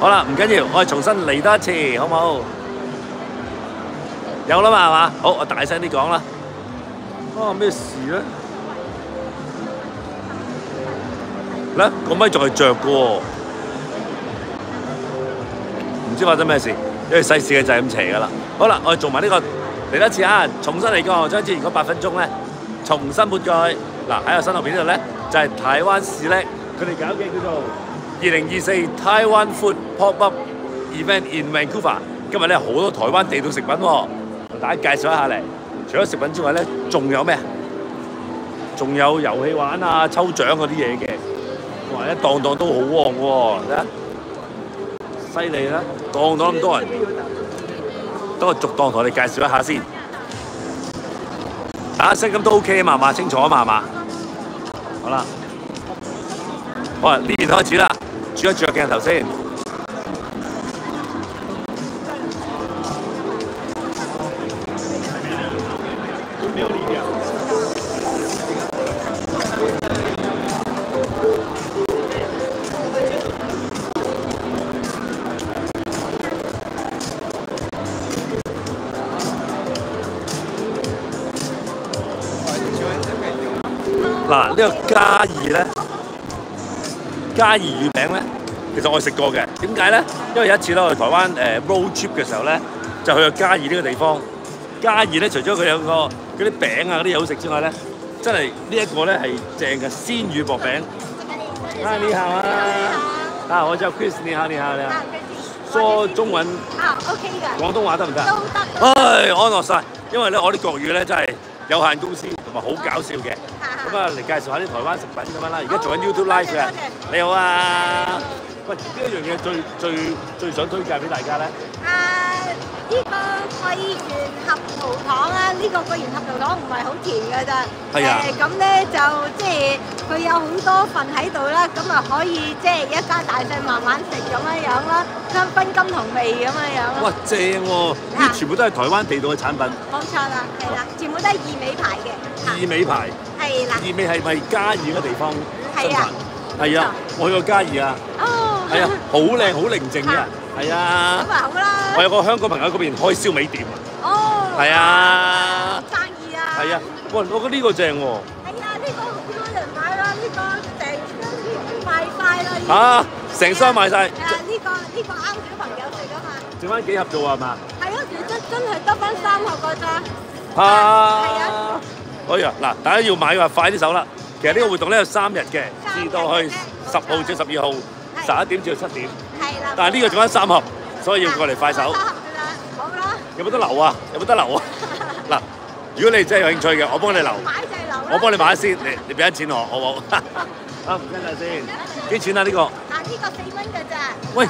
好啦，唔緊要，我哋重新嚟多一次，好唔好？有啦嘛，係嘛？好，我大聲啲講啦。啊，咩事咧？咧，個咪仲係着嘅喎，唔知發生咩事，因為世事嘅就係咁邪噶啦。好啦，我哋做埋呢個嚟多一次啊，重新嚟過，將之前嗰八分鐘咧重新抹過去。嗱喺個身後邊呢度咧，就係台灣市咧，佢哋搞嘅叫做二零二四 Taiwan Food Pop Up Event in Vancouver。今日咧好多台灣地道食品喎，同大家介紹一下嚟。除咗食品之外咧，仲有咩啊？仲有遊戲玩啊、抽獎嗰啲嘢嘅。哇！一檔檔都好旺喎，睇下，犀利啦！檔檔咁多人，等我逐檔同你介紹一下先。打聲咁都 OK 啊嘛，嘛清楚啊嘛，嘛？好啦，好啊，呢邊開始啦，轉一轉個鏡頭先。嗱，呢個嘉義咧，嘉義魚餅咧，其實我食過嘅。點解咧？因為有一次咧，我去台灣誒 road trip 嘅時候咧，就去咗嘉義呢個地方。嘉義咧，除咗佢有個嗰啲餅啊嗰啲嘢好食之外咧，真係呢一個咧係正嘅鮮魚薄餅。啊，你好啊！啊，我叫 Chris，你好，你好，你好。說中文啊，OK 嘅，廣東話得唔得？都得。唉，安樂晒，因為咧我啲國語咧真係有限公司同埋好搞笑嘅。咁啊，嚟介紹下啲台灣食品咁樣啦。而家做緊 YouTube Live 嘅，你好啊！喂，邊一樣嘢最最最想推介俾大家咧？啊，呢個桂圓合桃糖啊，呢個桂圓合桃糖唔係好甜㗎咋。係咁咧就即係佢有好多份喺度啦，咁啊可以即係一家大細慢慢食咁樣樣啦，香檳金同味咁樣樣哇。，正喎！呢全部都係台灣地道嘅產品，冇錯啦，係啦，全部都係義美牌嘅。義美牌。係啦，義美係咪嘉義嘅地方生係啊產？係啊，我去過嘉義啊，哦，係啊，好靚好寧靜嘅，係啊咁。啊好啦。我有個香港朋友喺嗰邊開燒味店啊，哦。係啊，生意啊。係啊，哇！我覺得呢個正喎。係啊，呢個好多人買啦，呢個成箱賣晒啦。啊成箱係啊，呢個呢個啱小朋友食啊嘛。剩翻幾盒做啊係嘛？係啊，真真係得翻三盒㗎咋。啊！係啊。哎呀，嗱，大家要買嘅話，快啲手啦！其實呢個活動咧有三日嘅，至到去十號至十二號，十一點至到七點。係啦。但係呢個仲有三盒，所以要過嚟快手。有冇得留啊？有冇得留啊？嗱，如果你真係有興趣嘅，我幫你留，買就係留。我幫你買先，你你俾啲錢我，好好？啊，唔該晒先。幾錢啊？呢個啊，呢個四蚊㗎咋。喂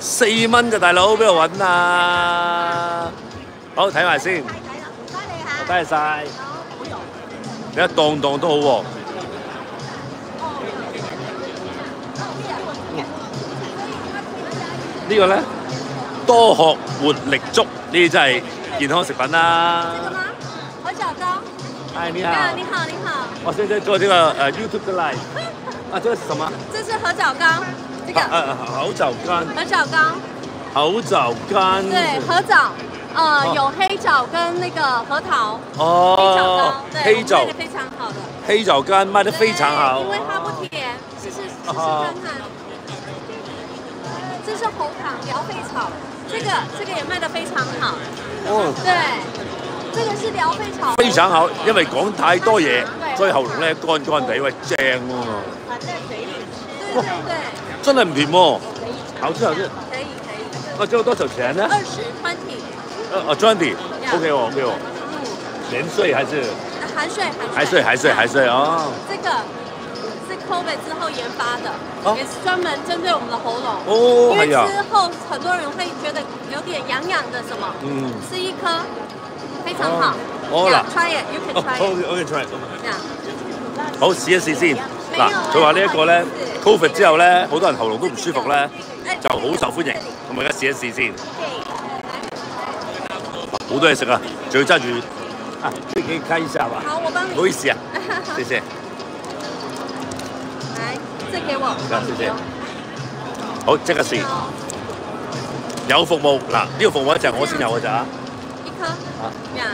四蚊㗎，大佬邊度揾啊？好，睇埋先，睇睇啦，唔該你嚇。多謝晒。好。你一檔檔都好喎。呢個咧多學活力足，呢啲真係健康食品啦。這個嗎？河角糕。嗨，你好。啊，你好，你好。我現在做這個呃 YouTube 的 live。啊，這個是什麼？這是何角糕，這個啊啊，猴棗乾，河角糕。猴棗乾。對，河棗，呃，哦有黑棗跟那個核桃，哦黑棗我們賣的非常好的，黑棗乾賣得非常好。對因為它不甜，試試試試哦看看。這是喉糖辽肺草，这个这个也卖得非常好，哦，對，這個是療肺草，非常好，因為講太多嘢，所以喉嚨咧乾乾地，喂正喎，含在嘴裡，對對對，真係唔甜喎，好吃好吃。可以可以，啊，這個多少錢呢？二十 twenty，呃，哦，twenty，OK 哦，OK 哦，年税還是？含税含税，含税，含税哦。這個是 COVID 之后研发的，哦也是专门针对我们的喉咙。哦，因為係啊，之后很多人会觉得有点痒痒的，什么？嗯，吃一颗非常好。哦 try it, you can 哦 try，OK it. OK try，Yeah. 好試一試先。嗱，佢話呢一個咧，Covid 之後咧，好多人喉嚨都唔舒服咧，就好受歡迎。咁我而家試一試先，好多嘢食啊，仲要揸住啊，可以可以開一下吧？好，我幫你。唔好意思啊，謝謝。來，這給我。謝謝好，即刻試。有服務嗱，呢個服務一隻我先有嘅咋，一颗呀，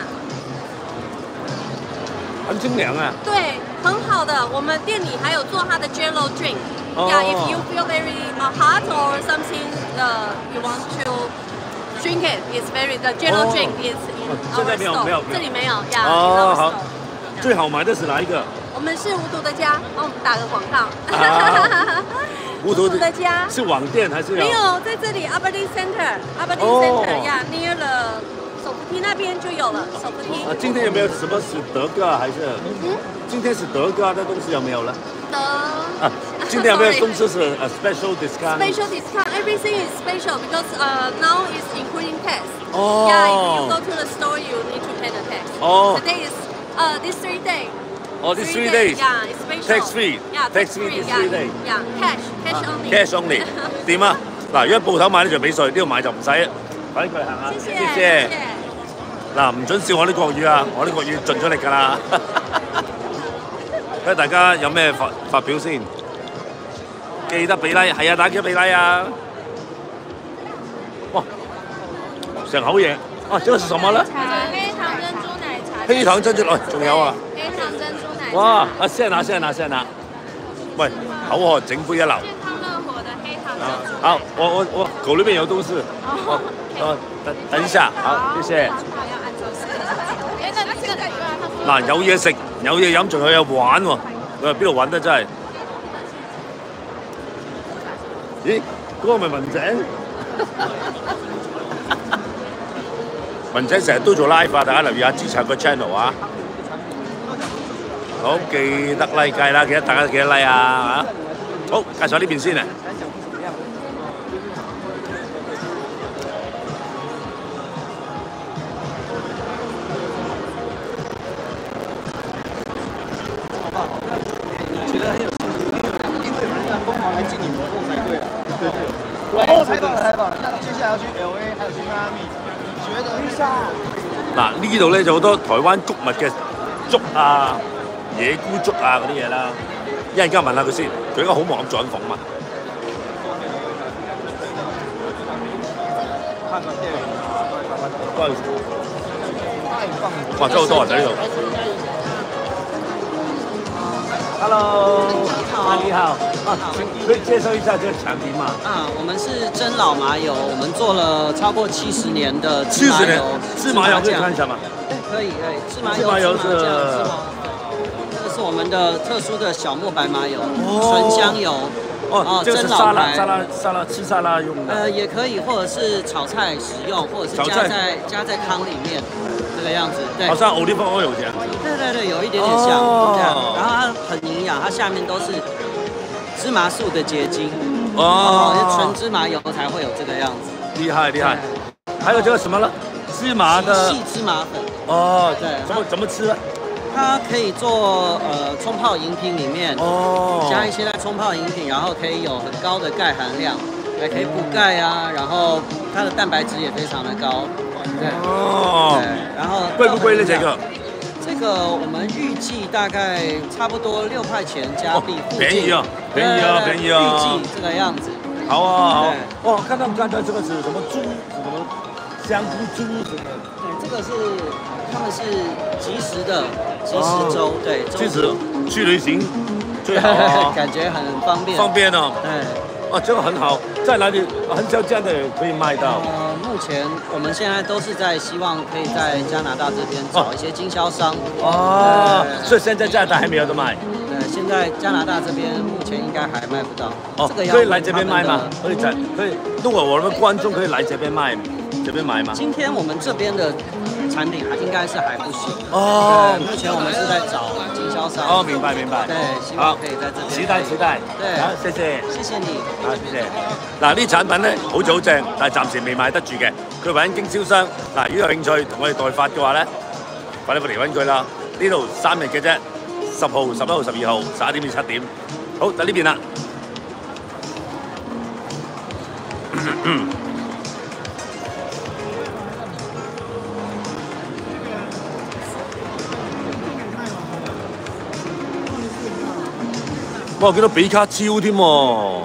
很清涼啊！对，很好的。我们店里还有做它的 Jello drink。哦 Yeah, if you feel very uh, hot or something, uh, you want to drink it, it's very the Jello 哦 drink is in 现在 our 没有 store. 没有这里没有呀。哦 our 好 store 最好買的是哪一個？我们是无毒的家，帮我们打个广告。啊无毒的家是网店还是？没有，在这里 Aberdeen Center，Aberdeen 哦 Center 呀，near 了手扶梯那边就有了，手扶梯。啊，今天有没有什么是德哥啊？還是？嗯，今天是德哥的东西有没有了？德。啊，今天有没有東西是呃 special discount？Special discount. Everything is special because uh, now it's including tax. Oh. Yeah, if you go to the store, you need to pay the tax. Oh. Today is uh, this three day. 哦，this three days。Yeah, it's special. Tax free. Yeah, Tax free this Yeah, three day. Yeah, cash, cash only. cash only 點啊？嗱，如果鋪頭買呢就俾稅，呢度買就唔使。快啲過嚟行下，謝謝。嗱，唔准笑我啲國語啊！我啲國語盡咗力㗎啦。睇下大家有咩發發表先，記得俾 like，係啊，大家記得俾 like 啊！哇，成口嘢啊！這個是什麼呢？黑糖珍珠奶茶。黑糖珍珠，喂，仲有啊！哇！啊，先拿先拿先拿。喂，口渴整杯一流。健康熱火的黑糖。好，我我我口裏面有東西。哦，哦，等等一下，好，謝謝。哎，那這個嗱，有嘢食，有嘢飲，仲有嘢玩喎。佢話邊度揾得真係？咦，嗰、個咪文井？文井成日都做 live 啊，大家留意下支持下個 channel 啊！好，記得 like 計啦，記得大家記得 like 啊嚇！好，介紹下呢邊先啊。觉得很有兴趣，因为人家疯狂来经营活动才对啊。对对。哦！那接下來要去 L A，還有？嗱，呢度咧就好多台灣谷物嘅粥啊、野菇粥啊嗰啲嘢啦。一陣間問下佢先，佢而家好忙咁做緊訪問。哇，真係好多人喺呢度。Hello，啊你好，啊，可以介紹一下這個產品嗎？啊，我们是真老麻油，我们做了超过七十年的芝麻七十年油，芝麻油可以酱看一下嗎？可以可以，芝麻油芝麻油是我们的特殊的小磨白麻油，哦纯香油，哦，這個是沙拉沙拉沙拉吃沙拉用的。呃，也可以，或者是炒菜使用，或者是加在加在汤里面，这个样子，对好。像 olive oil 這樣。对对对，有一点点像、哦这样，然后它很营养，它下面都是芝麻素的结晶，哦哦，是纯芝麻油才会有这个样子。厉害厉害。还有这个什么呢？芝麻的细芝麻粉，哦，对怎么怎么吃呢？它可以做呃冲泡饮品里面，哦，加一些在冲泡饮品，然后可以有很高的钙含量，也可以补钙啊，然后它的蛋白质也非常的高，对，哦，对，然后贵不贵呢？这个？这个我们预计大概差不多六块钱加幣附近，便宜哦便宜哦對對對便宜哦预计这个样子，好啊好啊對。哦，看到刚才这个是什么猪？什么香菇猪什么？对，这个是他们是即时的即時粥，對，粥其實去旅行最好啊，感觉很方便，方便哦。对。哦，这个很好，在哪里很少这样的可以卖到。呃，目前我们现在都是在希望可以在加拿大这边找一些经销商。哦，所以现在加拿大还没有得卖。对，现在加拿大这边目前应该还卖不到。哦，這個要可以來這邊賣嗎他們的？可以在可以，如果我们观众可以来这边卖，这边买吗？今天我们这边的產品還應該是还不行。哦，目前我们是在找经销商。哦，明白明白。对，希好望可以在這邊。期待期待。對好，謝謝。謝謝你。啊，謝謝。嗱，呢產品咧好早好正，但係暫時未賣得住嘅。佢揾經銷商。嗱，如果有興趣同我哋代發嘅話咧，快啲過嚟揾佢啦。呢度三日嘅啫，十號、十一號、十二號，十一點至七點。好，就呢邊啦。哇！見到比卡超添喎。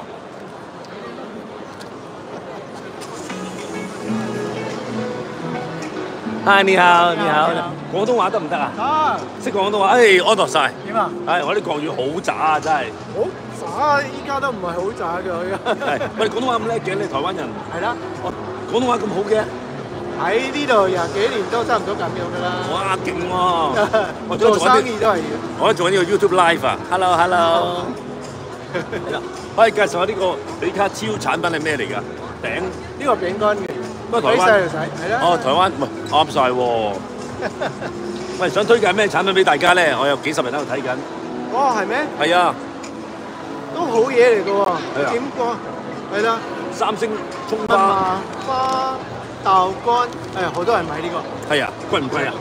嗨，你好，你好，廣東話得唔得啊？啊，識廣東話，誒安樂晒。點啊？係我啲國語好渣啊，真係。好渣，依家都唔係好渣嘅佢。係，喂，廣東話咁叻嘅，你台灣人，係啦，哦，廣東話咁好嘅，喺呢度廿幾年都差唔多咁樣噶啦。哇，勁喎！我做生意都係。我做緊呢個 YouTube Live 啊，Hello，Hello。係啦，可以介紹下呢個比卡超產品係咩嚟㗎？餅，呢個餅乾嘅，不過台灣俾細路仔係啦。哦，台灣，唔係啱晒喎。喂，想推介咩產品俾大家咧？我有幾十人喺度睇緊。哦，係咩？係啊，都好嘢嚟㗎喎。點講？係啦，三星葱乜花，花豆乾，誒好多人買呢個，係啊，貴唔貴啊？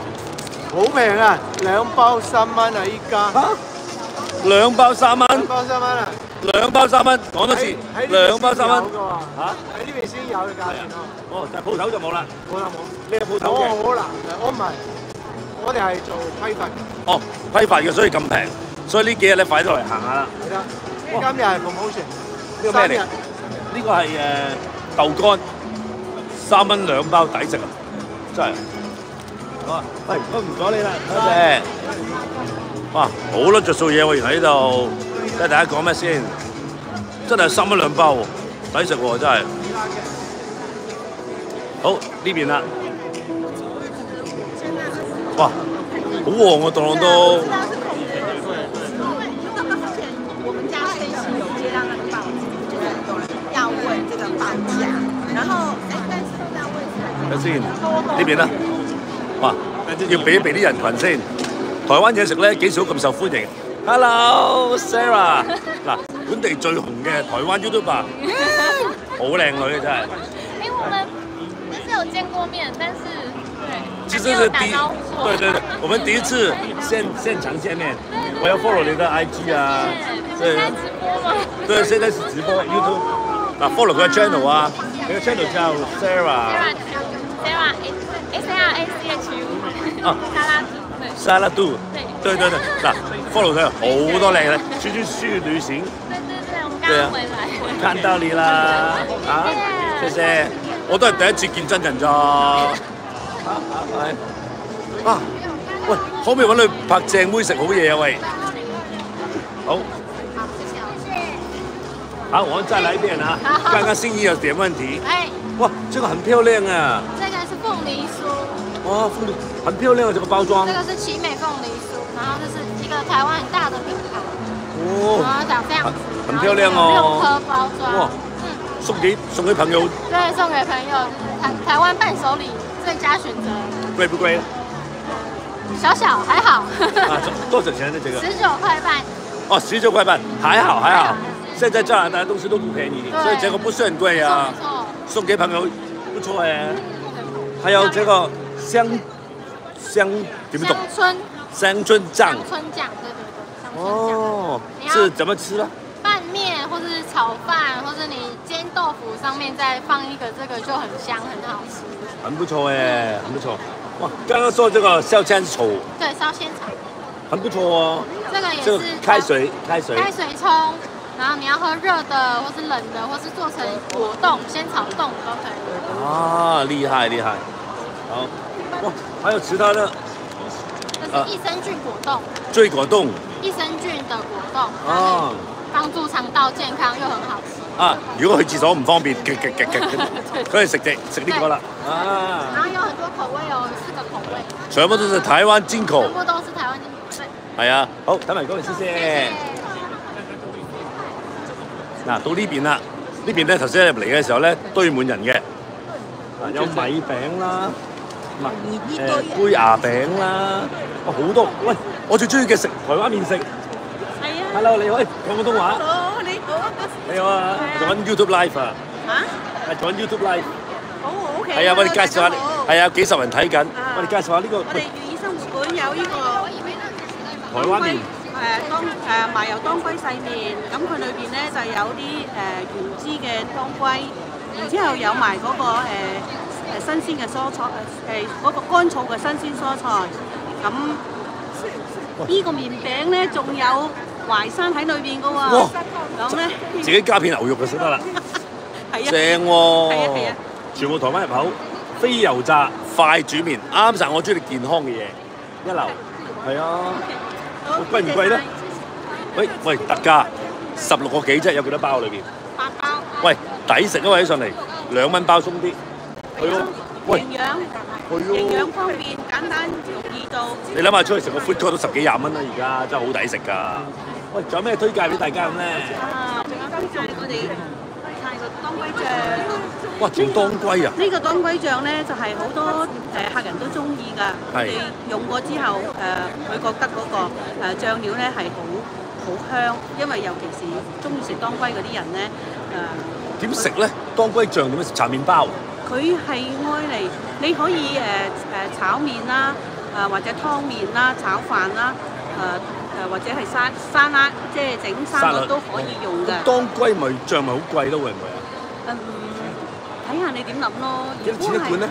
好平啊，兩包三蚊啊！依家嚇，兩包三蚊兩，包三蚊啊！兩包三蚊，講多次喺，喺呢邊兩包三蚊先有嘅喎嚇。喺呢邊先有嘅價錢咯。哦，但係鋪頭就冇啦。冇啦冇。呢個鋪頭嘅，我好難，我唔係，我哋係做批發嘅，哦，批發嘅，所以咁平，所以呢幾日咧快啲嚟行下啦。係啦。今日係 promotion，呢個咩嚟？呢個係誒豆乾，三蚊兩包抵食啊！真係。好啊，喂，都唔阻你啦，多謝。哇，好多着數嘢喎，原來呢度。睇下大家講咩先？真係三蚊兩包喎，抵食喎，真係。好，呢邊啦。哇，好旺啊，檔檔都。睇先，呢邊啦，哇，要避一避啲人群先。台灣嘢食咧幾少咁受歡迎？Hello，Sarah，嗱，本地最紅嘅台灣 YouTuber，好靚女嘅真係。哎，我们是有见过面，但是对，其还没有實是第。對對對，我們第一次現現場見面，我要 follow 你的 IG 啊，对，直播嗎？對，現在是直播 YouTube，嗱 follow 佢嘅 channel 啊，佢嘅 channel 叫 Sarah。Sarah S A R A C H U，啊沙拉杜，對對對，嗱，follow 佢好多靚嘅，出去去旅行，对對對，我們剛剛回來。看到你啦，啊，謝謝，我都係第一次見真人咋，啊係，啊，喂，可唔可以揾你拍正妹食好嘢啊？喂，好，好，我再來一遍啊，剛剛心儀有點問題，哎，哇，這個很漂亮啊，这个是凤梨酥，哇，鳳梨很漂亮啊，這個包装。这，个是奇美凤梨酥，然后这是一个台湾很大的品牌，然哦，後長這樣子，很很漂亮哦。六顆包装，哇嗯，送给送给朋友，对，送给朋友，就是台台湾伴手礼最佳选择。贵不贵？小小还好，啊，多少钱呢？这个？十九块半，哦，十九块半，还好还好。现在加拿大的東西都不便宜，所以这个不是很贵啊。送给朋友不错哎。还有這個香香點不懂？香椿香椿酱香。椿酱，对对对，香椿醬。哦是怎么吃呢？拌面或是炒饭，或是你煎豆腐上面再放一个这个就很香，很好吃。很不错哎，很不错。哇，刚刚说这个烧仙草对，烧仙草，很不错哦。这个也是开水开水。开水冲，然后你要喝热的，或是冷的，或是做成果冻、仙草冻都可以。啊，厲害厉害。好，哇，还有其他的？這是益生菌果凍，追果冻。益生菌的果凍，它啊可以幫助腸道健康又很好吃。啊！如果去廁所唔方便，佢哋 食隻食呢個啦。然啊，後有很多口味哦，有四個口味，全部都是台灣進口。全。部都是台灣進口。對，係啊，好，睇埋嗰個謝謝。嗱，到呢邊啦，呢邊咧頭先入嚟嘅時候咧，堆滿人嘅，啊有米餅啦，麥誒杯牙餅啦，哇好多，喂，我最中意嘅食台灣麵食。係啊，Hello，你好，誒講廣東話。好，你好啊，你好啊，做緊 YouTube Live 啊，嚇，係做緊 YouTube Live。好 OK。係啊，我哋介紹下，係啊，幾十人睇緊，啊我哋介紹下呢個我哋粵語生活館有呢個台灣麵。誒當誒麻油當歸細面，咁佢裏邊咧就有啲誒原枝嘅當歸，然之後有埋嗰、個誒、誒新鮮嘅蔬菜誒誒嗰個乾燥嘅新鮮蔬菜，咁呢個麵餅咧仲有淮山喺裏邊嘅喎，咁咧自己加片牛肉就食得啦，係啊。正係啊係喎啊，全部台灣入口，非油炸快煮麵，啱晒我中意健康嘅嘢，一流。係啊，貴唔貴咧？喂喂，特價。十六個幾啫，有幾多包裏邊？八包，喂，抵食啊！位起上嚟。兩蚊包鬆啲，係咯。喂，營養係營養。方面簡單容易做。你諗下出去食個 food court 都十幾廿蚊啦，而家真係好抵食㗎。喂，仲有咩推介俾大家咁咧？啊，仲有推介我哋泰國當歸醬。哇，仲當歸啊！呢個當歸醬咧就係好多誒客人都中意㗎。係你用過之後誒，佢覺得嗰個誒醬料咧係好好香，因為尤其是中意食當歸嗰啲人咧誒。點食咧？當歸醬點樣食？搽麵包。佢係愛嚟，你可以誒誒、炒面啦，誒、或者湯面啦、炒飯啦，誒、誒或者係沙沙拉，即係整沙沙律律都可以用嘅。當歸咪醬咪好貴咯，會唔會啊？嗯，睇下你點諗咯。幾多錢一罐咧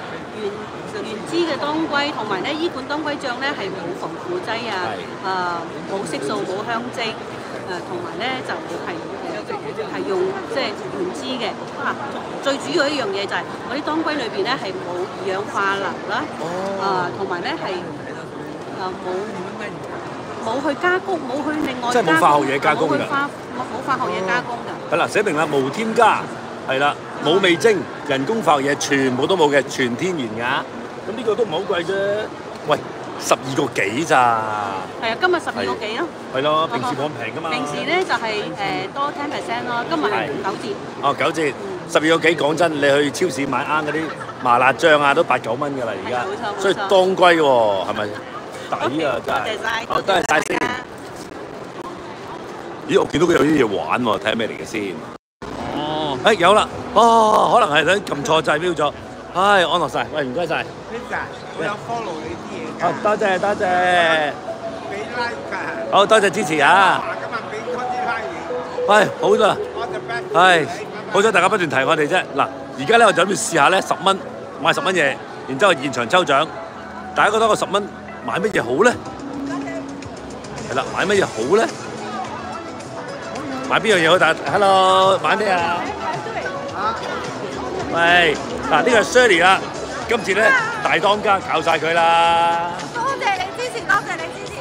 原原支嘅當歸同埋咧，依罐當歸醬咧係冇防腐劑啊，係誒冇色素、冇香精，誒同埋咧就係誒係用即係原支嘅。啊，最主要一樣嘢就係我啲當歸裏邊咧係冇二氧化硫啦，啊同埋咧係啊冇冇去加工，冇去另外即係冇化學嘢加工㗎冇化冇冇化學嘢加工㗎。係啦，寫明啦，無添加，係啦，冇味精、人工化學嘢，全部都冇嘅，全天然㗎。咁呢個都唔係好貴啫。喂，十二個幾咋？係啊，今日十二個幾咯。係咯，平時冇咁平噶嘛。平時咧就係、誒、多 ten percent 咯，今日係九折。哦，九折，十二個幾。講真，你去超市買啱嗰啲麻辣醬啊，都八九蚊噶啦，而家。冇錯所以當歸喎，係咪抵啊？真係。多謝晒，好，多謝晒先。咦，我見到佢有啲嘢玩喎，睇下咩嚟嘅先。哦，誒有啦，哦，可能係等撳錯掣標咗。唉，安樂晒，喂，唔該晒。Pizza，我有 follow 你啲嘢好，多謝多謝，俾 like 㗎，好多謝支持啊！哇，今日俾 twenty like 喂，好啦。唉，好彩大家不斷提我哋啫。嗱，而家咧我就諗住試下咧，十蚊買十蚊嘢，然之後現場抽獎。大家覺得我十蚊買乜嘢好咧？係啦，買乜嘢好咧？買邊樣嘢好？大家 Hello，買咩啊？喂，嗱呢個係 Shirley 啦，今次咧大當家搞晒佢啦，多謝你支持，多謝你支持。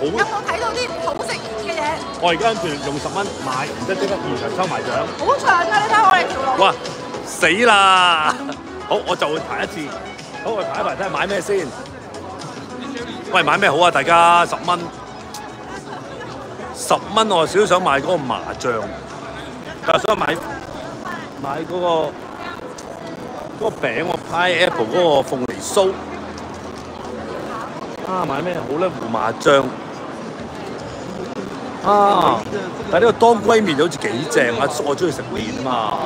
今有好！冇睇到啲好食嘅嘢？我而家諗住用十蚊買，唔得即刻現場抽埋獎。好長啊！你睇我哋條路。哇！死啦！好，我就會排一次。好，我排一排睇下買咩先。喂，買咩好啊？大家十蚊，十蚊我少想買嗰個麻醬，但係想買買嗰、個嗰、個餅喎，pineapple 嗰個鳳梨酥。啊，買咩好咧？胡麻醬。啊！但係呢個當歸麵好似幾正啊！我中意食麵啊嘛。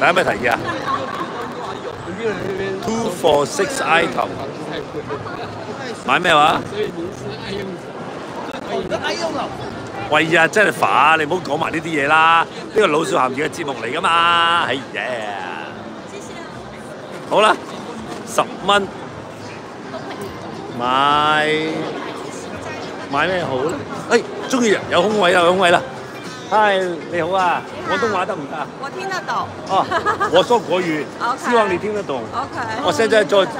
大家有咩提議啊？Two for six item。買咩話？喂呀，真係煩！你唔好講埋呢啲嘢啦。呢個老少咸宜嘅節目嚟噶嘛。係耶！好啦，十蚊買買咩好咧？誒，終於有空位啦，有空位啦！嗨，你好啊，廣東話得唔得啊？我聽得到。哦，我說國語，OK 希望你聽得懂。OK。我現在做嚇，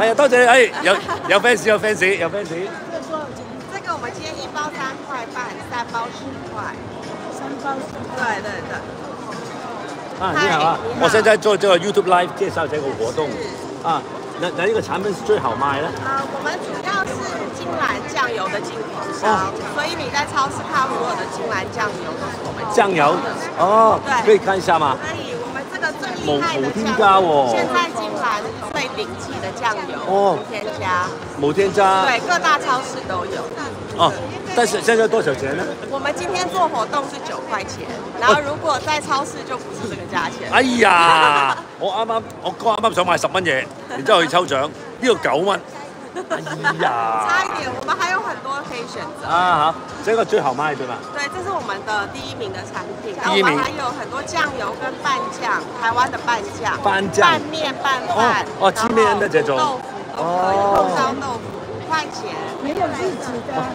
係啊，多謝你，哎有有 fans 有 fans 有 fans，这个我们今天一包三块半，三包十块。三包十对对对。啊，你好啊，好我现在做这个 YouTube Live 介绍这个活动啊，那那呢個產品是最好卖的。啊，我们主要是金兰酱油的进口商，所以你在超市看所有的金兰酱油都是我们酱油哦，对可以看一下吗？可以，我们这个最厉害的酱加哦现在金兰最顶级的酱油，哦无添加，冇添加。对，各大超市都有。哦，但是现在多少钱呢？我们今天做活动是九块钱，然后如果在超市就不是这个价钱。哎呀，我啱啱我剛啱啱想買十蚊嘢，然之後去抽獎，呢個九蚊。哎呀，差一點，我們還有很多可以選擇。啊好，這個最好賣對嗎？對，這是我們的第一名的產品，然一名我們還有很多醬油跟拌醬，台灣的拌醬，拌醬拌面拌飯，哦哦吃面的這種豆腐都可以，哦紅燒豆腐五塊錢，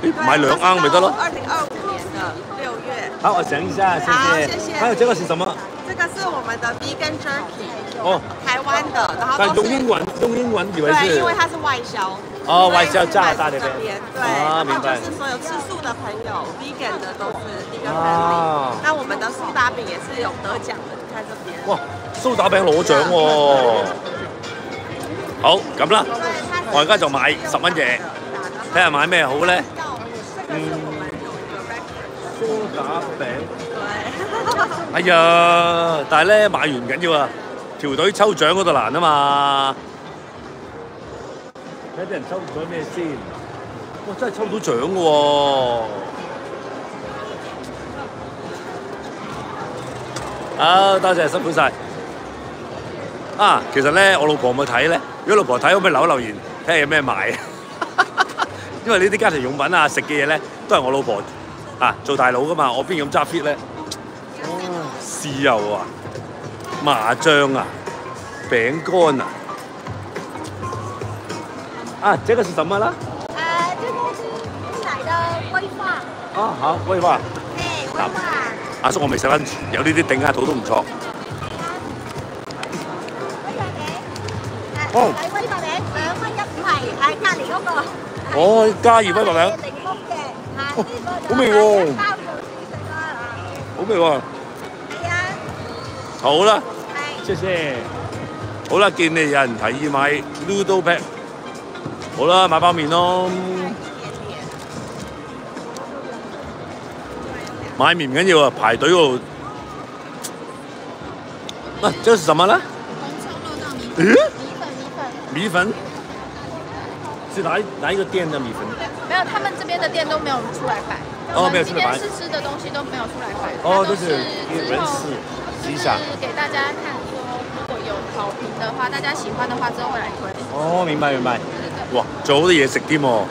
誒買兩盎咪得咯。二零二五年的六月，好，我想一下，谢谢。好谢谢。还有这个是什麼？這这个是我们的 vegan jerky，哦，台湾的，然后用英文用英文以为对，因为它是外销。哦外销加拿大那这边边，对，然后啊明白就是所有吃素的朋友，vegan 的都是 vegan 那我们的苏打饼也是有得奖的，你看这边。哇，苏打饼攞獎喎！好咁啦，我而家就買十蚊嘢，睇下買咩好咧。嗯，蘇打餅。哎呀，但係咧買完唔緊要啊，條隊抽獎嗰度難啊嘛。睇啲人抽咗咩先？哇！真係抽到獎嘅喎！啊，多謝辛苦晒。啊，其實咧，我老婆冇睇咧。如果老婆睇，可唔可以留一留言，睇下有咩賣？因為呢啲家庭用品啊、食嘅嘢咧，都係我老婆啊做大佬噶嘛，我邊咁揸 fit 咧？哦，豉油啊，麻醬啊，餅乾啊。啊，這個是什麼啦？呃，这个是新来的威化，啊，好，威化。哎，威化，阿叔我未食有呢啲頂下肚都唔錯。哦威化餅，兩蚊一隔離嗰個。哦加熱威化餅檸檬嘅，啊，呢個好味喎好味喎！係啊，好啦。係。謝謝。好啦，見你有人提議買 noodle pack，好啦，買包面咯。買面唔緊要啊，排隊嗰度。啊，這是什麼呢？嗯？米粉。是哪一哪一个店的米粉？没有，他们这边的店都没有出来摆。哦没有出来摆天试吃的东西都没有出来摆。哦，它都都是人試試一就是下。给大家看说，如果有好评的话，大家喜欢的话之后会来推。哦，明白明白。哇，做好多嘢食添喎。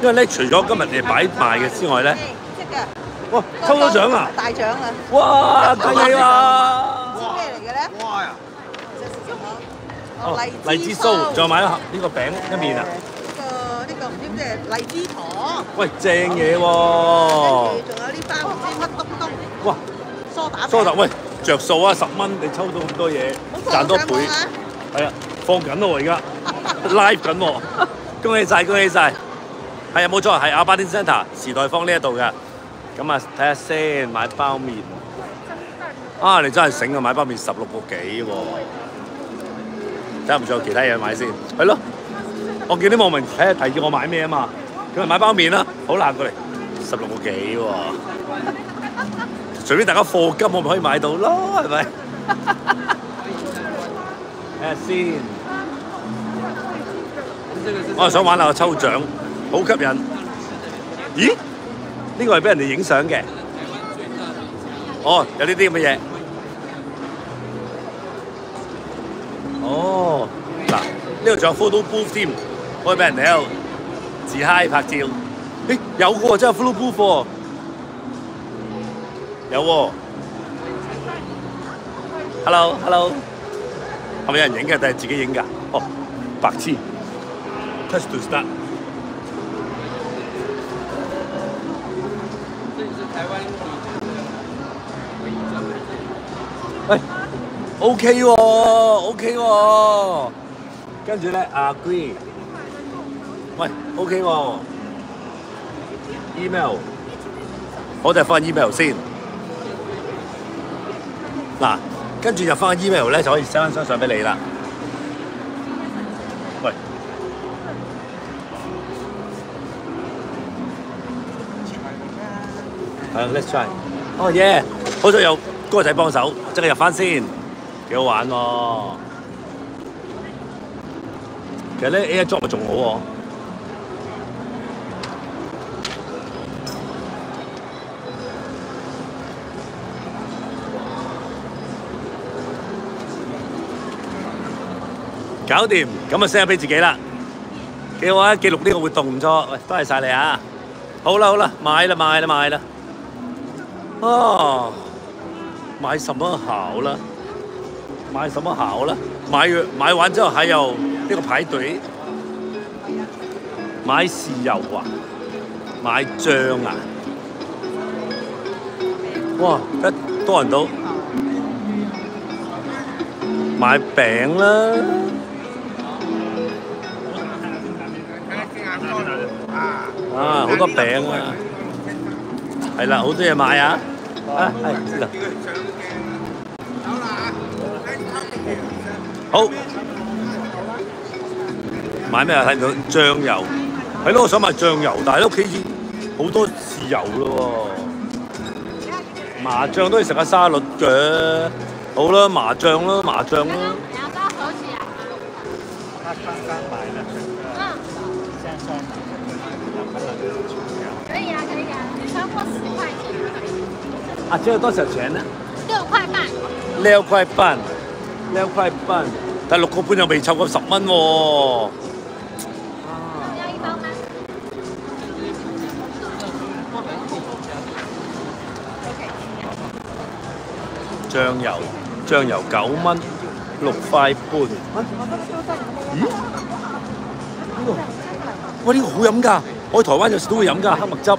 因為咧，除咗今日你擺賣嘅之外咧，哇，抽咗獎啊！大獎啊！哇，恭喜啊！知咩嚟嘅咧？哇呀！哦，荔枝酥，仲有買咗盒呢個餅一面啊！呢個呢個唔知咩荔枝糖，喂，正嘢喎！跟住仲有呢包唔知乜東東哇，梳打梳打，喂，着數啊，十蚊你抽到咁多嘢，賺多倍。係啊，放緊咯喎而家，live 緊喎，恭喜晒，恭喜晒！係啊，冇錯，係阿巴丁 Centre 時代坊呢一度嘅。咁啊，睇下先，買包面。啊，你真係醒啊！買包面十六個幾喎。睇下唔仲有其他嘢買先。係咯，我見啲網民睇下提議我買咩啊嘛，咁咪買包麵啦。好啦，過嚟，十六個幾喎。隨便大家貨金，我咪可以買到咯，係咪？睇下先。我係想玩下個抽獎，好吸引。咦？呢個係俾人哋影相嘅。哦，有呢啲咁嘅嘢。度仲有 photo booth 添，可以俾人哋喺度自嗨拍照。誒，有嘅喎，真係 photo booth 喎。有喎。Hello，Hello，係咪有人影嘅定係自己影㗎？哦，白痴。Touch to start。喂，OK 喎，OK 喎。跟住咧，agree。喂，OK 喎。email，我哋放 email 先。嗱，跟住就翻 email 咧，就可以 send 翻張相俾你啦。喂，，let's try。哦耶！好彩有哥仔幫手，即刻入翻先，幾好玩喎。其實咧 AirDrop 仲好喎。搞掂，咁啊 send 俾自己啦。幾好啊！記錄呢個活動唔錯，喂，多謝晒你啊！好啦好啦，買啦買啦買啦。啊，買什麼好啦？買什麼好啦？買完買完之後還有呢個排隊，買豉油啊，買醬啊，哇！一多人到，買餅啦，啊好多餅啊，係啦，好多嘢買啊，啊係知道，好。買咩啊？睇唔到醬油，係咯，我想買醬油，但係屋企好多豉油咯喎，麻醬都要食下沙律嘅，好啦，麻醬啦，麻醬啦。两包合起来。可以啊，可以啊，超过十块钱，啊，这个多少錢呢？六块半。六塊半，六塊半，但係六個半又未湊過十蚊喎。要一包吗？醬油，醬油九蚊，六塊半。咦？呢個，哇！呢個好飲㗎，我喺台灣有時都會飲㗎，黑麥汁，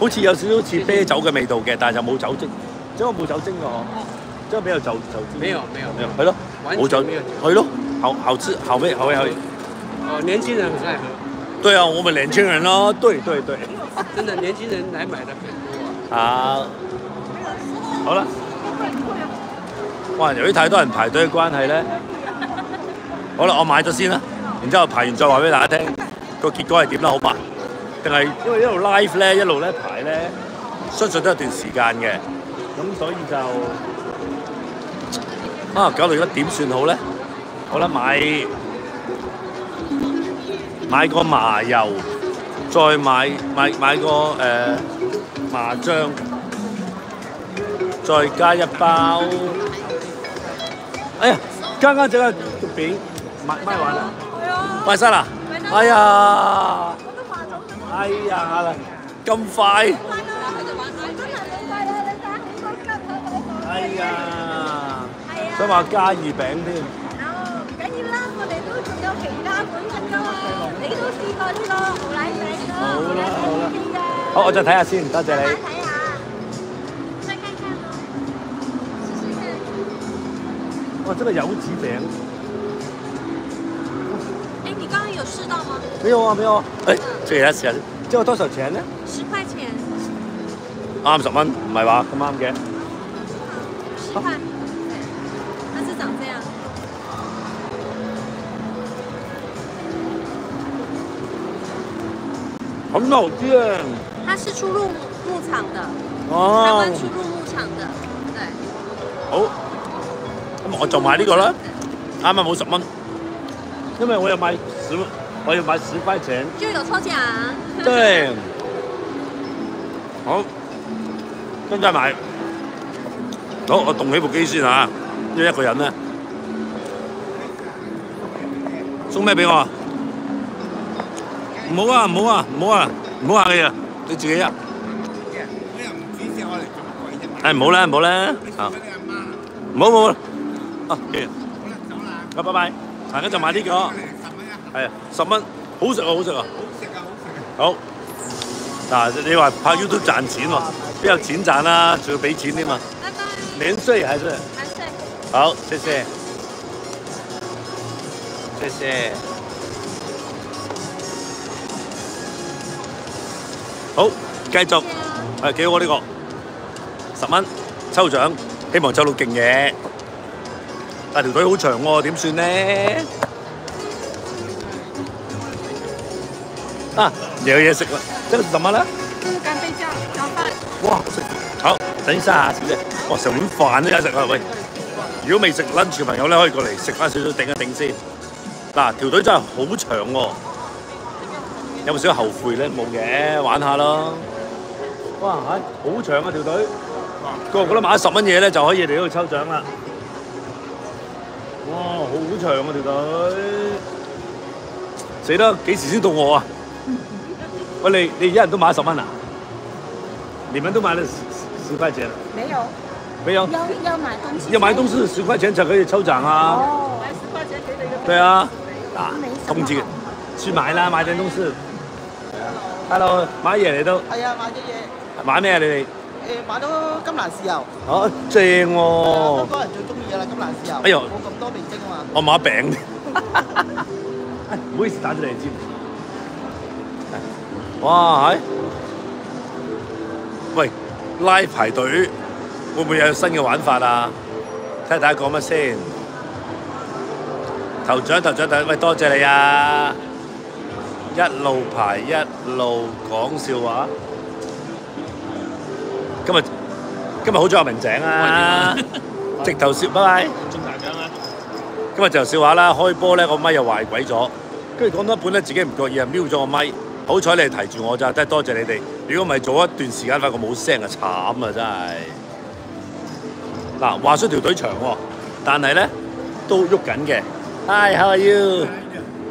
好似有少少似啤酒嘅味道嘅，但係就冇酒精，即係冇酒精㗎嗬，即係比較就就沒有沒有沒有係咯，冇酒沒有酒係咯，好好吃，好味，好味，好味。哦，年輕人很愛喝，對啊，我們年輕人咯，對對對。真的年輕人來買的很多啊。啊，好啦，哇！由於太多人排隊嘅關係咧，好啦，我買咗先啦，然之後排完再話俾大家聽個結果係點啦，好嘛？定係因為一路 live 咧，一路咧排咧，相信都有段時間嘅，咁所以就啊搞到而家點算好咧？好啦，買買個麻油。再買買買個誒、麻醬，再加一包。哎呀，刚刚这个餅買賣完了，賣晒啦！哎呀，哎呀，咁快！哎呀，想話加二餅添。緊要啦，我哋都仲有其他款你都試過呢個牛奶餅啦，好啦好啦。好，我再睇下先，多謝你。哇，真係柚子餅。哎，你剛剛有試到嗎？沒有啊，沒有啊。誒，這個嚟試下先。這個多少錢呢？十塊錢，啱十蚊，唔係話咁啱嘅。十塊。它是長這樣。很好吃啊！它是出入牧場的，台哦灣，出入牧場的，對。好，咁我就買呢個啦，啱啱冇十蚊，因為我要買十，我要買十塊錢。就有抽獎。對，好，跟住買。好，我動起部機先嚇，因為一個人咧。送咩俾我啊？唔好啊，唔好啊，唔好啊，唔好客氣啊，你自己啊。我又唔止食我嚟做鬼啫嘛。誒唔好啦，唔好啦，唔好唔好好啦，走啦。啊，拜拜。大家就買呢個，十蚊啊，係啊，十蚊，好食啊，好食啊。好食啊，好食啊。好，嗱，你話拍 YouTube 賺錢喎，邊有錢賺啊？仲要俾錢添嘛？拜拜。年稅還是？還是。好，謝謝，謝謝。好，繼續，係幾好啊呢個，十蚊抽獎，希望抽到勁嘢。但條隊好長喎，點算呢？啊，有嘢食啦，這個是什麼呢？干貝醬炒飯。哇，好食！好，等一下，小姐，哇，成碗飯都有得食啊！喂，如果未食 lunch 嘅朋友咧，可以過嚟食翻少少頂一頂先。嗱，條隊真係好長喎，有冇少少後悔咧？冇嘅，玩下咯。哇，係好長啊條隊，個個都買咗十蚊嘢咧，就可以嚟呢度抽獎啦。哇，好長啊條隊，死得！幾時先到我啊？喂，你你一人都買十蚊啊？你們都買了十十塊錢？沒有，沒有，要要買東西。要買東西十塊錢才可以抽獎啊！哦，買十塊錢給你一個。對啊，啊，通知去買啦，買點東西。Hello，買嘢你都係啊，買咗嘢。買咩啊？你哋？誒買到金蘭豉油，哦，正香喎！港人最中意嘅啦，金蘭豉油。哎呦冇咁多味精啊嘛。我買餅添。哎唔好意思打咗你知。哇！係，喂，拉排隊會唔會有新嘅玩法啊？睇下大家講乜先。頭獎頭獎頭，喂，多謝你啊！一路排一路講笑話。今日今日好彩有明井啊！直頭笑，拜拜。中大獎啊！今日就笑話啦，開波咧個咪又壞鬼咗，跟住講到一半咧自己唔覺意啊瞄咗個咪，好彩你係提住我咋，真係多謝你哋。如果唔係早一段時間發覺冇聲啊，慘啊真係。嗱，話說條隊長喎，但係咧都喐緊嘅。Hi, how are you?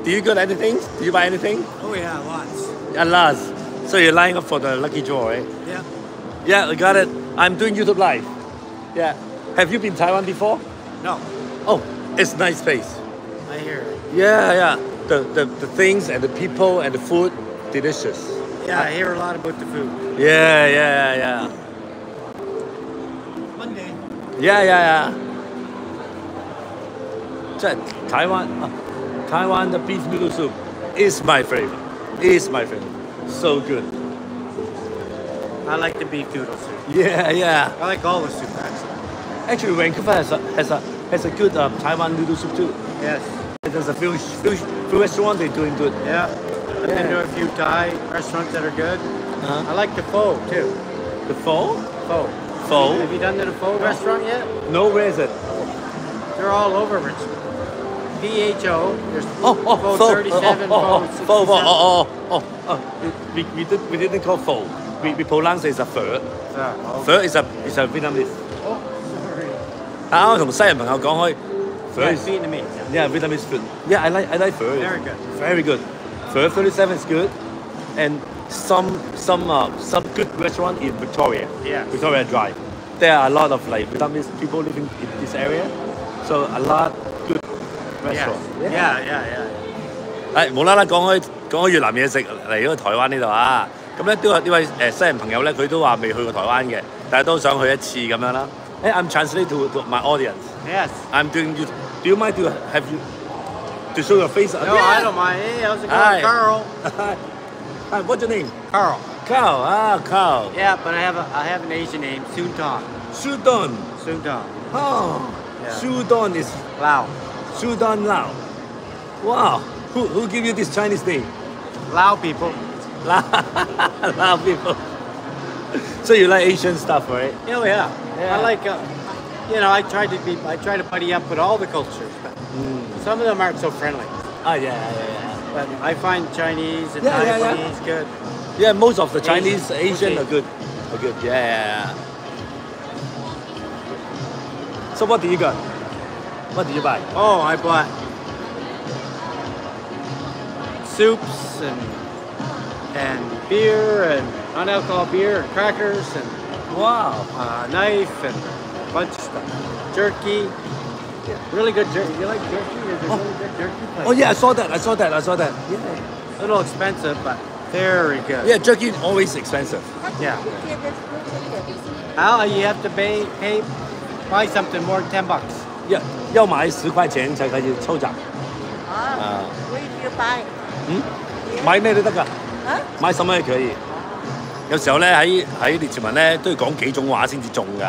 Do you got anything? Do you buy anything? Oh yeah, lots. At last. So you're lining up for the lucky draw, right? Yeah. Yeah, I got it. I'm doing YouTube live. Yeah. Have you been Taiwan before? No, Oh, it's nice place. I hear it. Yeah, yeah. The, the, the things and the people and the food, delicious. Yeah, I hear a lot about the food. Yeah, yeah, yeah. Monday. Yeah, yeah, yeah. 即系台湾啊，台湾 the beef noodle soup is my favorite. Is my favorite. So good. I like the beef noodle soup. Yeah, yeah. I like all the soup actually. Actually, Vancouver has a has a has a good um, Taiwan noodle soup too. Yes. There's a few few, few restaurants they're doing good. Yeah. I've been to a few Thai restaurants that are good. Uh-huh. I like the pho too. The pho? Pho. Pho? Have you done the pho restaurant yet? No, where is it? They're all over Richmond. PHO. There's Oh, oh, pho pho. 37, oh, oh, oh, pho pho, 67. pho, oh, oh, oh, oh. We, we, did, we didn't call pho. We, we pronounce it as a pho. So, Pho is a, is a Vietnamese. oh, sorry. 啱啱同西人朋友讲开，pho Yeah, is Vietnamese. yeah Vietnamese food. Yeah, I like I like pho. Very good. Very good. Pho 37 is good, and some some uh, some good restaurant in Victoria. Yes. Victoria Drive. There are a lot of like Vietnamese people living in this area, so a lot good Yes. restaurant. Yeah, yeah, yeah. 诶无啦啦讲开讲开越南嘢食嚟咗台湾呢度啊！ 咁咧都有呢位诶西人朋友咧，佢都话未去过台湾嘅，但系都想去一次咁样啦。诶，I'm translating to, to my audience. Yes. I'm doing you. Do you mind to have you to show your face? No, I don't mind. Hey, how's it going, Hi. Carl? Hi, what's your name? Carl. Carl. Ah, Carl. Yeah, but I have a I have an Asian name, Suntan. Sudon. Suntan. Oh, Yeah. Sudon is Lao. Sudon Lao. Wow. Who who give you this Chinese name? Lao people. Lao, people. So you like Asian stuff, right? Oh yeah. Yeah. I like. Uh, you know, I try to be. I try to buddy up with all the cultures, but some of them aren't so friendly. Ah, yeah, yeah, yeah. But I find Chinese and Yeah, yeah, yeah. Good. Yeah, most of the Chinese, Asian. Asian Okay. are good. Are good. Yeah, yeah, yeah. So what do you got? What did you buy? Oh, I bought soups and and beer and unalcoholic beer and crackers and Wow. uh, knife and a bunch of stuff. Jerky. Really good jerky. You like jerky? There's a really good jerky place. Oh yeah, I saw that. I saw that. I saw that. Yeah. A little expensive, but very good. Yeah, jerky always expensive. Yeah. Well, you have to pay, pay buy something more than 10 bucks. 要要买十块钱才可以抽奖。啊，Where do you buy？嗯，买咩都得㗎，啊？ 買什麼都可以。有時候咧喺喺列治文咧都要講幾種話先至中㗎。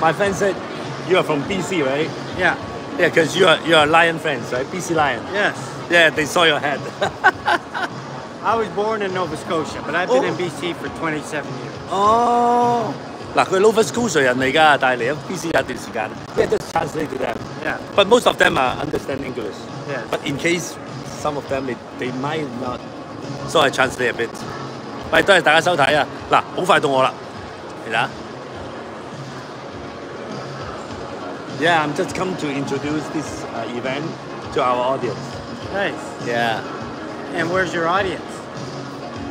My friend said you are from BC, right? Yeah. Yeah, because you are you are Lion friends, right? BC Lion. Yes. Yeah, they saw your head. I was born in Nova Scotia, but I've been Oh. in BC for 27 years. 哦，嗱，佢 Nova Scotia 人嚟㗎，但系嚟咗 BC 有一段时间。Yeah, just translate to them. Yeah. But most of them are understand English. Yes. But in case some of them they, they might not, so I translate a bit. 喂，多谢大家收睇啊！嗱，好快到我啦，嚟睇。Yeah, I'm just come to introduce this uh, event to our audience. Nice. Yeah. And where's your audience?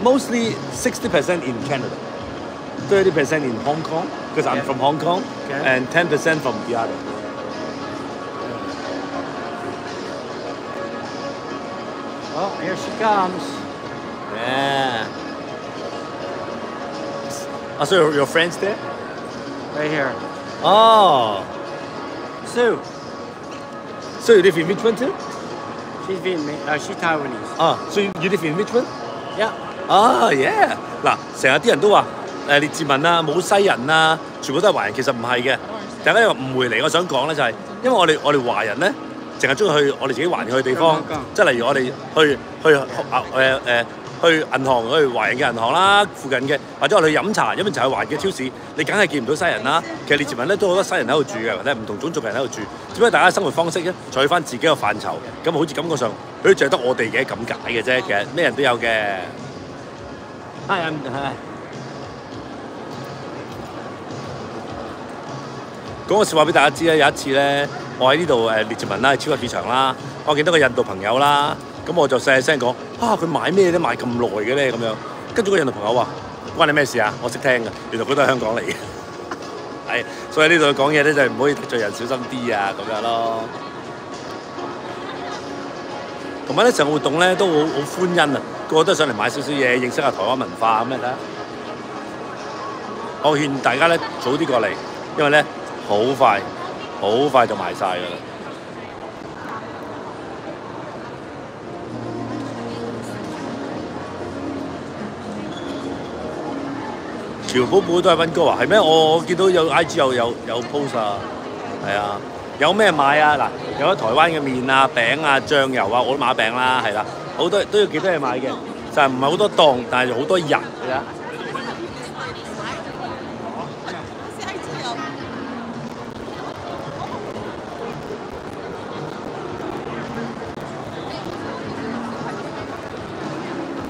Mostly 60% in Canada, 30% in Hong Kong, because I'm from Hong Kong, Okay. and 10% from the other. Oh, here she comes. Yeah. Oh, so your, friends there? Right here. Oh. Sue. So you live in Richmond too? She's Vietnamese. Uh, she's Taiwanese. Ah, so you, you live in Richmond? Yeah. 啊，yeah！嗱，成日啲人都話誒列治文啊冇西人啊，全部都係華人，其實唔係嘅。大家有個誤會嚟，我想講咧就係、因為我哋我哋華人咧，淨係中意去我哋自己華人去嘅地方，即係例如我哋去去啊誒誒去銀行去華人嘅銀行啦，附近嘅或者我哋去飲茶，飲完茶去華人嘅超市，你梗係見唔到西人啦。其實列治文咧都好多西人喺度住嘅，或者唔同種族嘅人喺度住，只不過大家生活方式咧取翻自己嘅範疇，咁好似感覺上佢淨係得我哋嘅咁解嘅啫。其實咩人都有嘅。Hi, I'm hi. 講個笑話俾大家知咧，有一次咧，我喺呢度誒列治文啦，超級市場啦，我見到個印度朋友啦，咁我就細聲講：啊，佢買咩咧買咁耐嘅咧咁樣。跟住個印度朋友話：關你咩事啊？我識聽㗎，原來佢都係香港嚟嘅。係，所以呢度講嘢咧就係唔可以得罪人，小心啲啊咁樣咯。同埋咧成個活動咧都好好歡欣啊！個個都上嚟買少少嘢，認識下台灣文化咁樣睇下。我勸大家咧早啲過嚟，因為咧好快，好快就賣晒㗎啦。喬寶寶都係温哥華，係咩？我我見到有 I G 有有有 post 啊，係啊，有咩買啊？嗱，有咗台灣嘅麵啊、餅啊、醬油啊，我都買餅啦，係啦，好多都要幾多嘢買嘅，就係唔係好多檔，但係好多人嘅啫。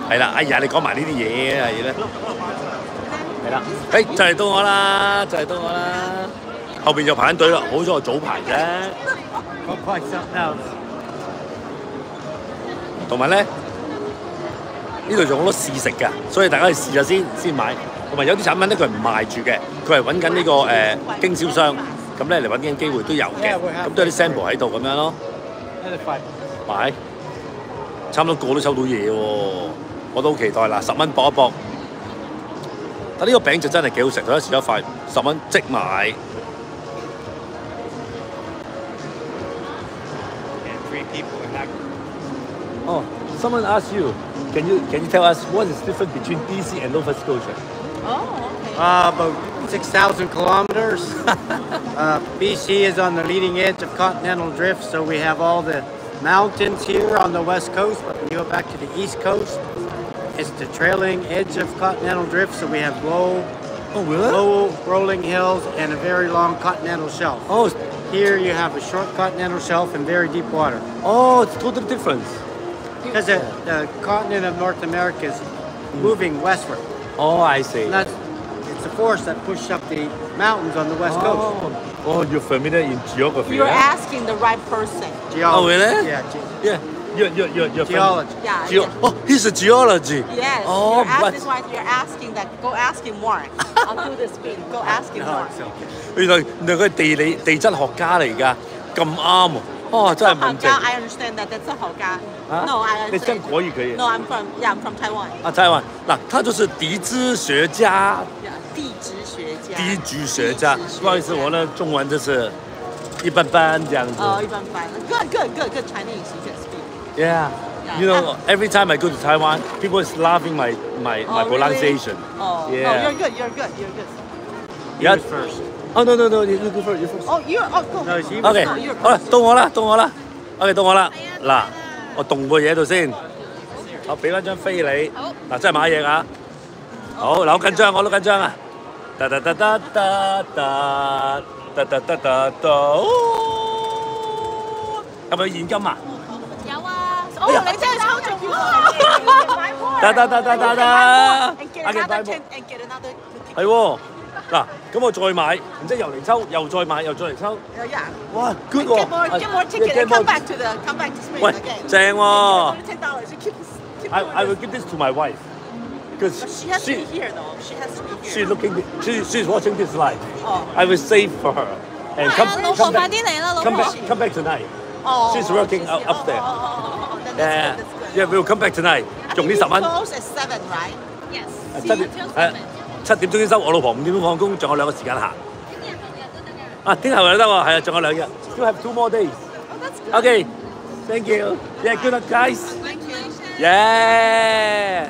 係啦，哎呀，你講埋呢啲嘢係咧，係啦，誒就嚟到我啦，就嚟到我啦，後邊就排緊隊啦，好彩我早排啫。同埋咧，呢度仲好多試食㗎，所以大家去試下先先買。同埋有啲產品咧，佢係唔賣住嘅，佢係揾緊呢個誒、呃、經銷商，咁咧嚟揾緊機會都有嘅，咁都有啲 sample 喺度咁樣咯。買，差唔多個都抽到嘢喎，我都好期待啦，十蚊搏一搏。但呢個餅就真係幾好食，佢一時一塊，十蚊即買。People in that. group. Oh, someone asked you, can you can you tell us what is different between BC and Nova Scotia? Oh, okay. Uh, about 6,000 kilometers. uh, BC is on the leading edge of continental drift, so we have all the mountains here on the west coast, but when you go back to the east coast, it's the trailing edge of continental drift, so we have low, Oh, really? low rolling hills and a very long continental shelf. Oh, Here you have a short continental shelf and very deep water. oh, it's totally different. Because the, the continent of North America is moving westward. Oh, I see. And that's it's the force that pushed up the mountains on the west oh. coast. Oh, oh, you're familiar in geography. You're huh? asking the right person. Geology. Oh, really? Yeah, ge- Yeah, geology. Yeah. Geo- yeah. oh, he's a geology. Yes. Oh, you're but that's why you're asking that. Go ask him more. I'll do speed. Go ask him more. 原來原來佢係地理地質學家嚟㗎，咁啱喎！哦，真係好敏正家 I understand that. That's a 好家。啊 No, I understand. 國語可以 No, I'm from yeah, I'm from Taiwan. 啊，台灣嗱，他就是地質學家，地質學家。地質學家不好意思，我的中文就是一般般這樣子。哦，一般般。Good, good, good, good Chinese. Yeah. You know, every time I go to Taiwan, people is laughing my my, my Oh, really? pronunciation. Oh, no, Yeah. you're good. You're good. You're good. He Yeah. was first. Oh no no no, you you go first, you first. Oh, you're oh, go. No, he was OK， No, you're 好啦，到我啦，到我啦。OK，到我啦。嗱，我动个嘢喺度先。我俾翻张飞你。好嗱，真系买嘢啊！好，嗱，好紧张，我都紧张啊！哒哒哒哒哒哒哒哒哒哒哒。哦系咪现金啊？ 哎呀你真係抽中喎！噠噠噠噠噠噠 And get I can buy another more. ten and get another. 係喎。嗱，咁我再買，然之後又嚟抽，又再買，又再嚟抽。Uh. 哇，good and come back to the come back to Spain 喂 again. 正喎 Ten dollars. Keep keep I will give this to my wife. because She has to be here though. She has to be here. looking she, she's watching this live. Oh. I will save for her and come 老 come 婆快 back 啲嚟啦，老 come 婆 back。come back tonight. Oh, She's working she's up- up there. Oh, oh, oh, oh, oh, Yeah, yeah, we'll come back tonight. 用呢十蚊。Close at seven, right? 七點係七點鐘先收，我老婆五點鐘放工，仲有兩個時間行。啊，聽日又得喎，係啊，仲有兩日，still have two more days。Oh, good. Okay, thank you. Yeah, good luck, guys. Thank you. Yeah.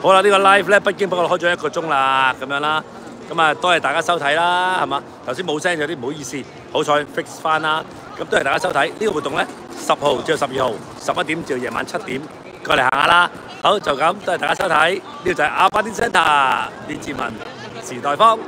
好啦，呢、個 live 咧，北京幫我開咗一個鐘啦，咁樣啦。咁啊，多謝大家收睇啦，係嘛？頭先冇聲有啲唔好意思，好彩 fix 翻啦。咁多謝大家收睇呢、個活動咧，十號至到十二號，十一點至到夜晚七點，過嚟行下啦。好，就咁，多謝大家收睇，呢、個就係阿巴丁 Centre 列治文時代坊。